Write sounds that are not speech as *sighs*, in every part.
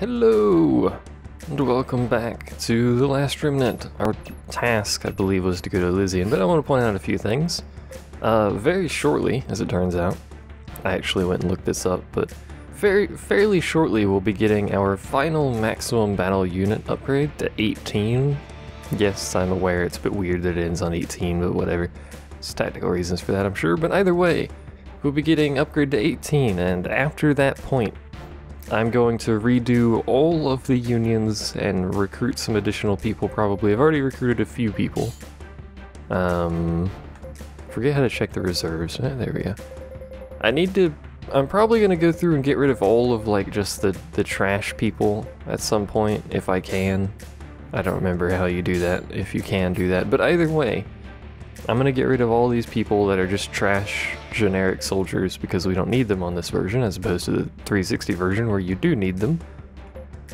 Hello, and welcome back to The Last Remnant. Our task, I believe, was to go to Elysion, but I want to point out a few things. Uh, very shortly, as it turns out, I actually went and looked this up, but very fairly shortly we'll be getting our final maximum battle unit upgrade to 18. Yes, I'm aware it's a bit weird that it ends on 18, but whatever. There's tactical reasons for that, I'm sure, but either way, we'll be getting upgrade to 18, and after that point, I'm going to redo all of the unions and recruit some additional people probably. I've already recruited a few people. Um, forget how to check the reserves. Eh, there we go. I need to, I'm probably going to go through and get rid of all of like just the, the trash people at some point if I can. I don't remember how you do that, if you can do that, but either way, I'm gonna get rid of all these people that are just trash generic soldiers because we don't need them on this version as opposed to the 360 version where you do need them.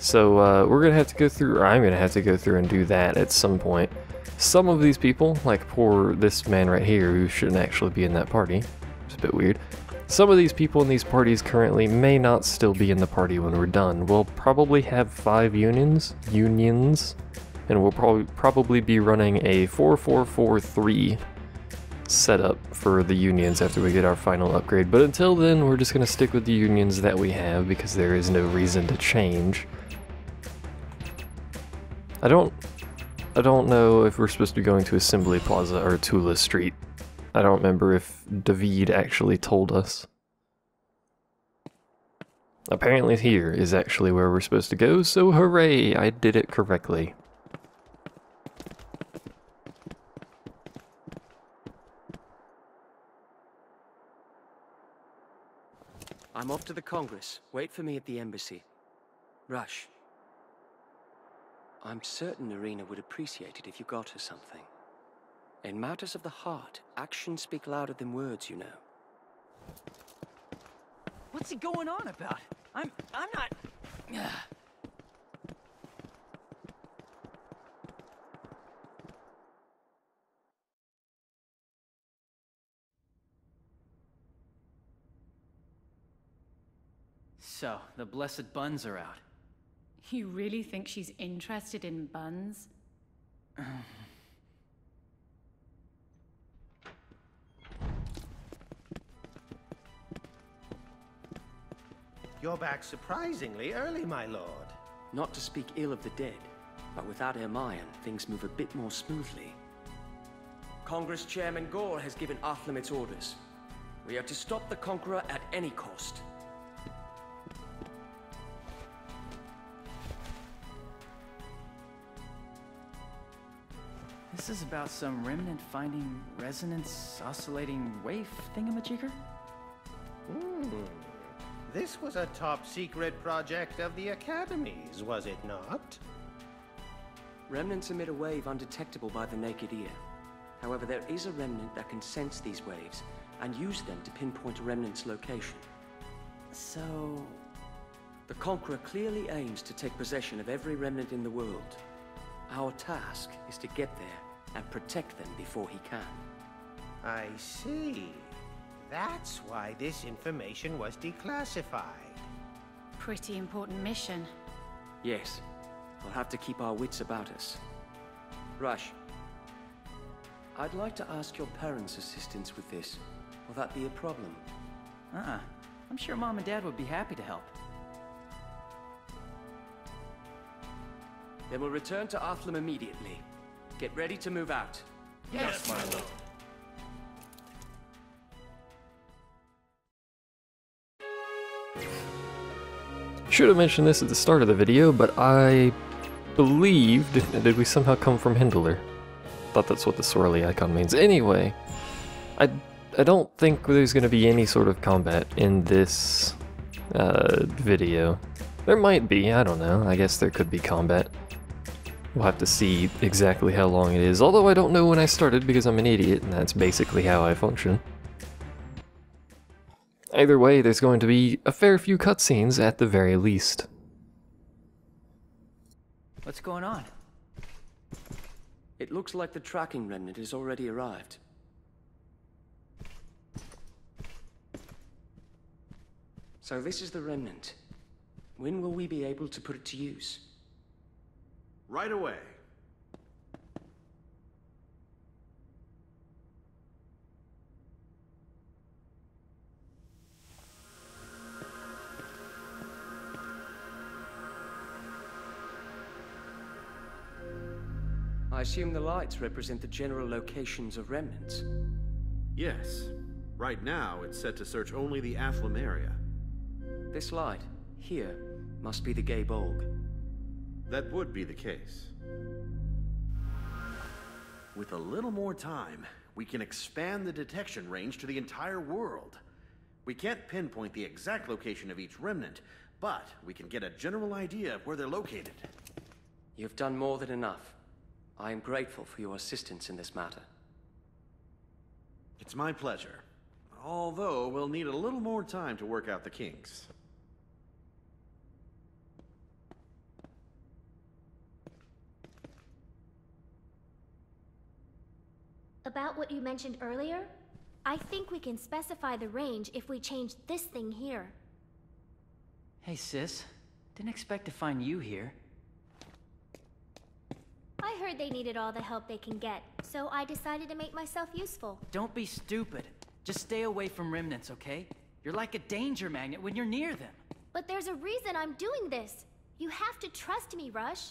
So uh, we're gonna have to go through, or I'm gonna have to go through and do that at some point. Some of these people, like poor this man right here who shouldn't actually be in that party, it's a bit weird. Some of these people in these parties currently may not still be in the party when we're done. We'll probably have five unions, unions, and we'll probably probably be running a 4443 setup for the unions after we get our final upgrade. But until then, we're just going to stick with the unions that we have because there is no reason to change. I don't I don't know if we're supposed to be going to Assembly Plaza or Tula Street. I don't remember if David actually told us. Apparently here is actually where we're supposed to go, so hooray, I did it correctly. I'm off to the Congress. Wait for me at the embassy. Rush. I'm certain Irina would appreciate it if you got her something. In matters of the heart, actions speak louder than words, you know. What's he going on about? I'm... I'm not... *sighs* So, the blessed buns are out. You really think she's interested in buns? You're back surprisingly early, my lord. Not to speak ill of the dead, but without Hermione, things move a bit more smoothly. Congress Chairman Gore has given Athlum its orders. We are to stop the Conqueror at any cost. This is about some remnant finding resonance oscillating wave thingamajigger? Hmm. This was a top secret project of the Academies, was it not? Remnants emit a wave undetectable by the naked ear. However, there is a remnant that can sense these waves and use them to pinpoint a remnant's location. So... The Conqueror clearly aims to take possession of every remnant in the world. Our task is to get there and protect them before he can. I see. That's why this information was declassified. Pretty important mission. Yes, we'll have to keep our wits about us. Rush, I'd like to ask your parents' assistance with this. Will that be a problem? Uh-uh. I'm sure Mom and Dad would be happy to help. Then we'll return to Athlum immediately. Get ready to move out. Yes, my lord. Should have mentioned this at the start of the video, but I believe... Did, did we somehow come from Hindler? Thought that's what the swirly icon means. Anyway, I, I don't think there's going to be any sort of combat in this uh, video. There might be, I don't know. I guess there could be combat. We'll have to see exactly how long it is, although I don't know when I started because I'm an idiot and that's basically how I function. Either way, there's going to be a fair few cutscenes at the very least. What's going on? It looks like the tracking remnant has already arrived. So this is the remnant. When will we be able to put it to use? Right away. I assume the lights represent the general locations of remnants. Yes. Right now, it's set to search only the Athlum area. This light, here, must be the Gay Bolg. That would be the case. With a little more time, we can expand the detection range to the entire world. We can't pinpoint the exact location of each remnant, but we can get a general idea of where they're located. You've done more than enough. I am grateful for your assistance in this matter. It's my pleasure. Although, we'll need a little more time to work out the kinks. About what you mentioned earlier, I think we can specify the range if we change this thing here. Hey, sis. Didn't expect to find you here. I heard they needed all the help they can get, so I decided to make myself useful. Don't be stupid. Just stay away from remnants, okay? You're like a danger magnet when you're near them. But there's a reason I'm doing this. You have to trust me, Rush.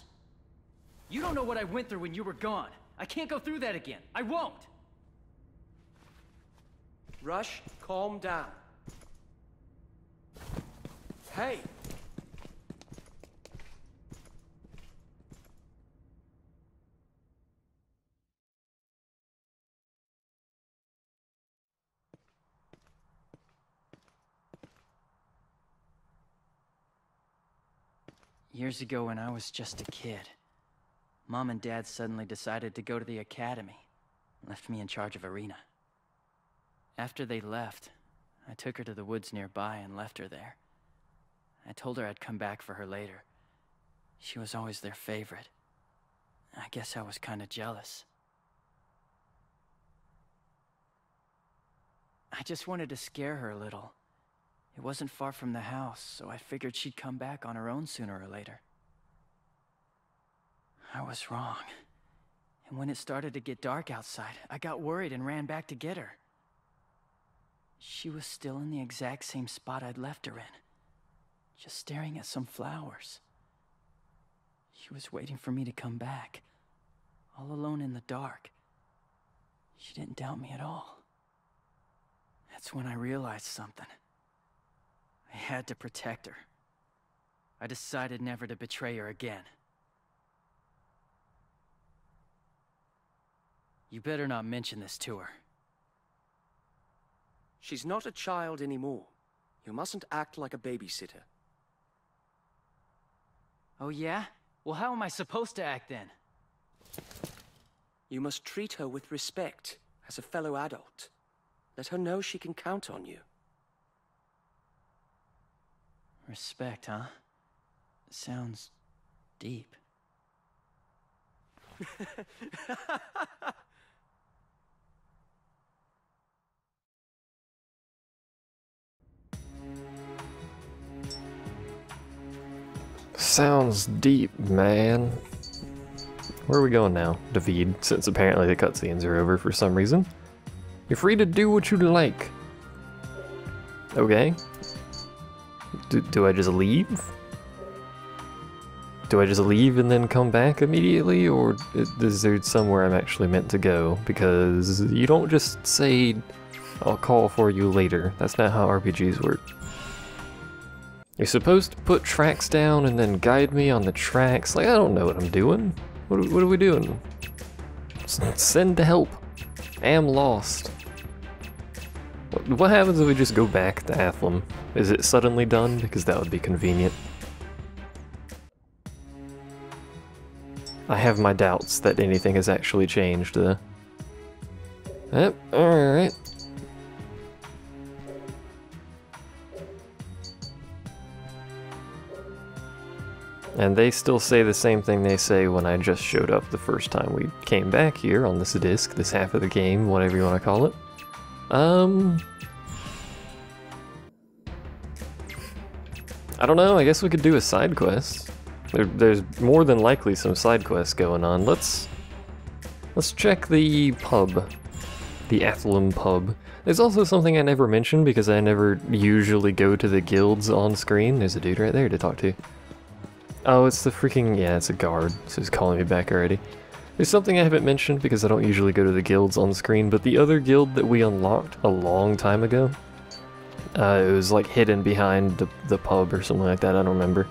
You don't know what I went through when you were gone. I can't go through that again. I won't. Rush, calm down. Hey! Years ago when I was just a kid, Mom and Dad suddenly decided to go to the academy left me in charge of Irina. After they left, I took her to the woods nearby and left her there. I told her I'd come back for her later. She was always their favorite. I guess I was kinda jealous. I just wanted to scare her a little. It wasn't far from the house, so I figured she'd come back on her own sooner or later. I was wrong. And when it started to get dark outside, I got worried and ran back to get her. She was still in the exact same spot I'd left her in, just staring at some flowers. She was waiting for me to come back, all alone in the dark. She didn't doubt me at all. That's when I realized something. I had to protect her. I decided never to betray her again. You better not mention this to her. She's not a child anymore. You mustn't act like a babysitter. Oh yeah? Well, how am I supposed to act then? You must treat her with respect, as a fellow adult. Let her know she can count on you. Respect, huh? Sounds deep. *laughs* Sounds deep, man. Where are we going now, David? Since apparently the cutscenes are over for some reason. You're free to do what you like. Okay. Do, do I just leave? Do I just leave and then come back immediately, or is there somewhere I'm actually meant to go? Because you don't just say, I'll call for you later. That's not how RPGs work. You're supposed to put tracks down and then guide me on the tracks. Like, I don't know what I'm doing. What, are- what are we doing? Send to help. Am lost. What, happens if we just go back to Athlum? Is it suddenly done? Because that would be convenient. I have my doubts that anything has actually changed, though. Yep, alright. And they still say the same thing they say when I just showed up the first time we came back here on this disc, this half of the game, whatever you want to call it. Um. I don't know, I guess we could do a side quest. There, there's more than likely some side quests going on. Let's let's check the pub. The Athlum pub. There's also something I never mentioned because I never usually go to the guilds on screen. There's a dude right there to talk to. Oh, it's the freaking, yeah, it's a guard, so he's calling me back already. There's something I haven't mentioned because I don't usually go to the guilds on screen, but the other guild that we unlocked a long time ago, uh, it was like hidden behind the, the pub or something like that, I don't remember.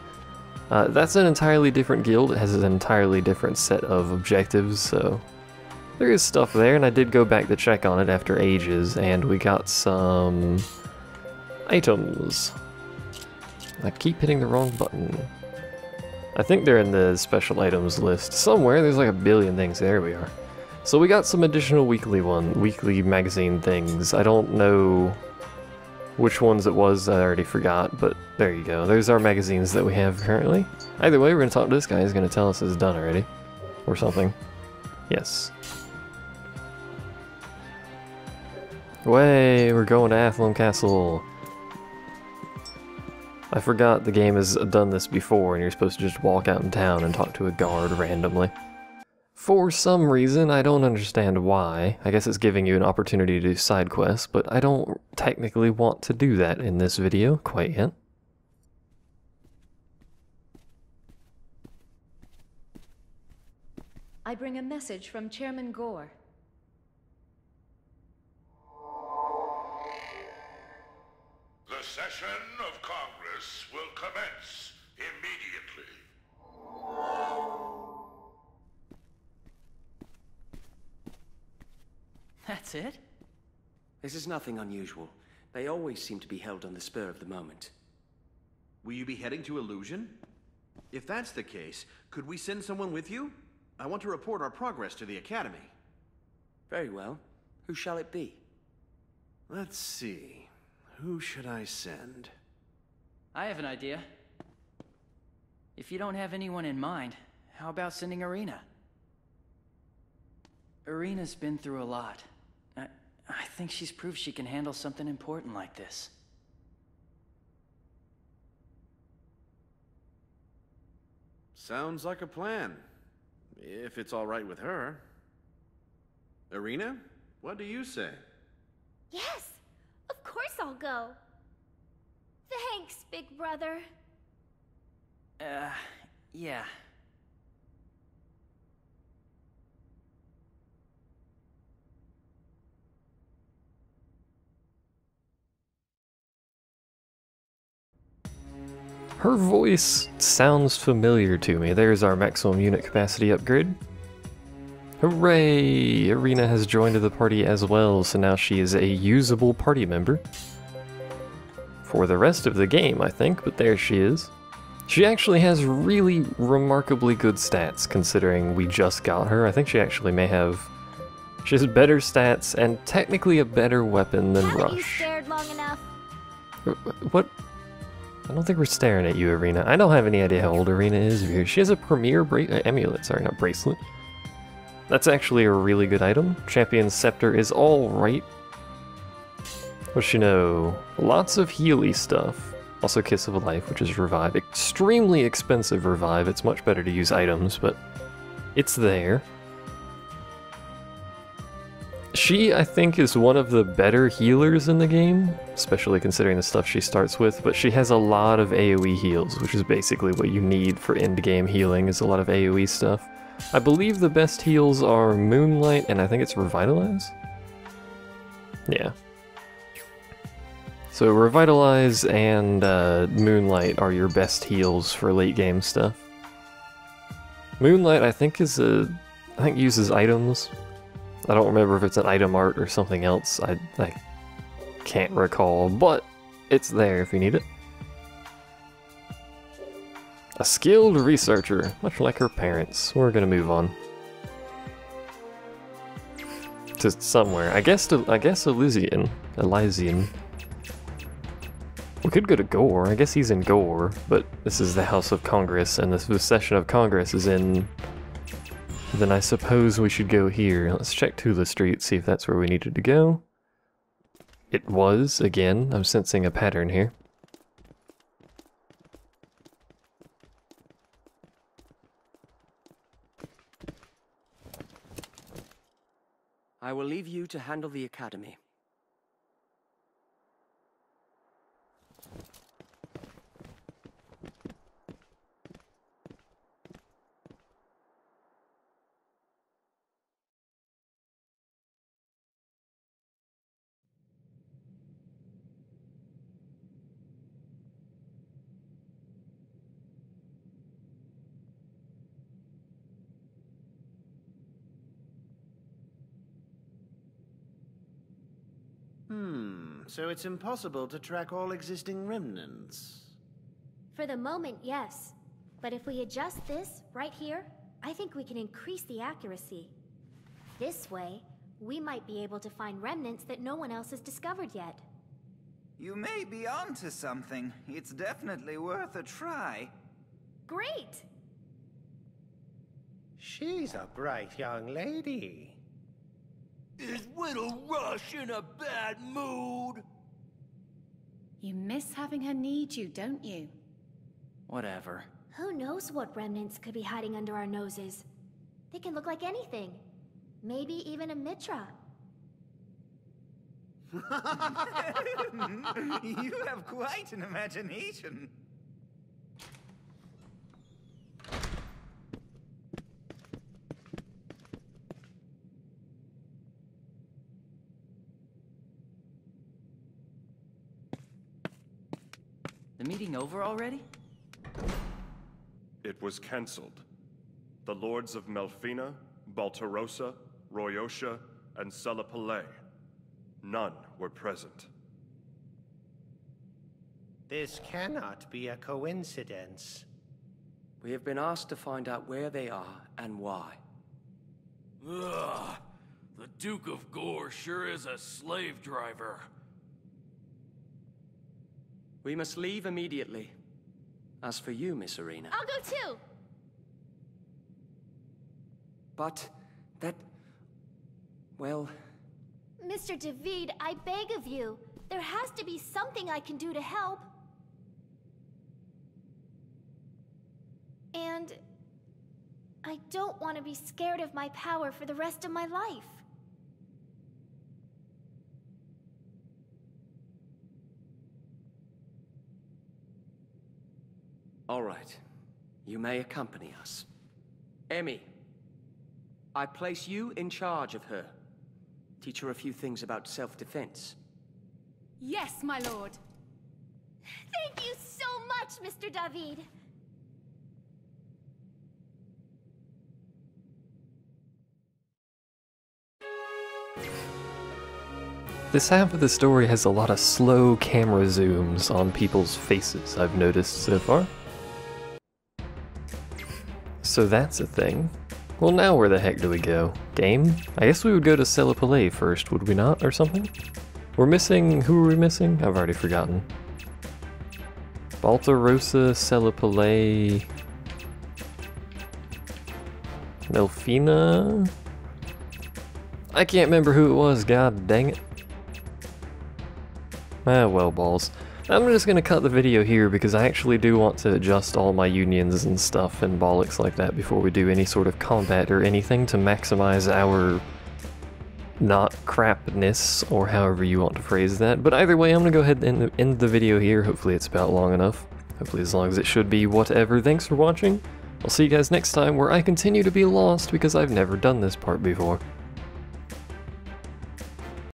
Uh, that's an entirely different guild, it has an entirely different set of objectives, so there is stuff there, and I did go back to check on it after ages, and we got some items. I keep hitting the wrong button. I think they're in the special items list somewhere. There's like a billion things. There we are. So we got some additional weekly one, weekly magazine things. I don't know which ones it was. I already forgot, but there you go. There's our magazines that we have currently. Either way, we're gonna talk to this guy. He's gonna tell us it's done already, or something. Yes. Way, we're going to Athlum Castle. I forgot the game has done this before and you're supposed to just walk out in town and talk to a guard randomly. For some reason, I don't understand why. I guess it's giving you an opportunity to do side quests, but I don't technically want to do that in this video quite yet. I bring a message from Chairman Gore. The session That's it? This is nothing unusual. They always seem to be held on the spur of the moment. Will you be heading to Elysion? If that's the case, could we send someone with you? I want to report our progress to the Academy. Very well. Who shall it be? Let's see. Who should I send? I have an idea. If you don't have anyone in mind, how about sending Irina? Irina's been through a lot. I, I think she's proved she can handle something important like this. Sounds like a plan. If it's all right with her. Irina, what do you say? Yes, of course I'll go. Thanks, big brother. Uh, yeah. Her voice sounds familiar to me. There's our maximum unit capacity upgrade. Hooray! Irina has joined the party as well, so now she is a usable party member. For the rest of the game, I think, but there she is. She actually has really remarkably good stats, considering we just got her. I think she actually may have... She has better stats and technically a better weapon than Rush. enough? Uh, what? I don't think we're staring at you, Irina. I don't have any idea how old Irina is. She has a premier bra- uh, amulet, sorry, not bracelet. That's actually a really good item. Champion's Scepter is alright. What's you know? Lots of Healy stuff. Also Kiss of Life, which is Revive. Extremely expensive Revive. It's much better to use items, but it's there. She, I think, is one of the better healers in the game, especially considering the stuff she starts with, but she has a lot of AoE heals, which is basically what you need for end-game healing, is a lot of AoE stuff. I believe the best heals are Moonlight, and I think it's Revitalize? Yeah. So Revitalize and uh, Moonlight are your best heals for late game stuff. Moonlight, I think, is a... I think uses items, I don't remember if it's an item art or something else. I, I can't recall, but it's there if you need it. A skilled researcher, much like her parents. We're gonna move on. To somewhere. I guess to I guess Elysion. Elysion. We could go to Gore. I guess he's in Gore, but this is the House of Congress, and this, this session of Congress is in then I suppose we should go here. Let's check Tula Street, see if that's where we needed to go. It was, again. I'm sensing a pattern here. I will leave you to handle the academy. So it's impossible to track all existing remnants. For the moment, yes. But if we adjust this, right here, I think we can increase the accuracy. This way, we might be able to find remnants that no one else has discovered yet. You may be onto something. It's definitely worth a try. Great! She's a bright young lady. Is Little Rush in a bad mood? You miss having her need you, don't you? Whatever. Who knows what remnants could be hiding under our noses? They can look like anything. Maybe even a Mitra. *laughs* you have quite an imagination. The meeting over already? It was cancelled. The lords of Melfina, Baltarosa, Royosha, and Selapale. None were present. This cannot be a coincidence. We have been asked to find out where they are and why. Ugh. The Duke of Gore sure is a slave driver. We must leave immediately. As for you, Miss Irina. I'll go too! But that. Well, Mr. David, I beg of you. There has to be something I can do to help. And I don't want to be scared of my power for the rest of my life. All right. You may accompany us. Emmy, I place you in charge of her. Teach her a few things about self-defense. Yes, my lord. Thank you so much, Mr. David. This half of the story has a lot of slow camera zooms on people's faces, I've noticed so far. So that's a thing. Well, now where the heck do we go? Game? I guess we would go to Selapale first, would we not, or something? We're missing... who are we missing? I've already forgotten. Baltarosa, Selapale... Melfina? I can't remember who it was, god dang it. Ah, well, balls. I'm just gonna cut the video here because I actually do want to adjust all my unions and stuff and bollocks like that before we do any sort of combat or anything to maximize our not crapness, or however you want to phrase that. But either way, I'm gonna go ahead and end the video here. Hopefully it's about long enough. Hopefully as long as it should be, whatever. Thanks for watching. I'll see you guys next time where I continue to be lost because I've never done this part before.